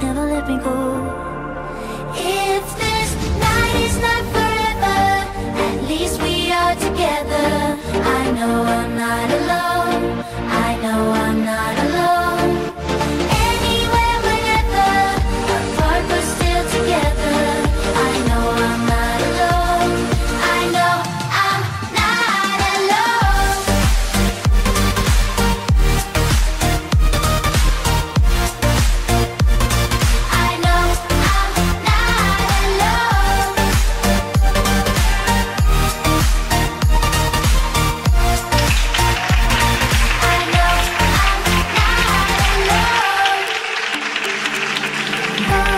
Never let me go. Bye.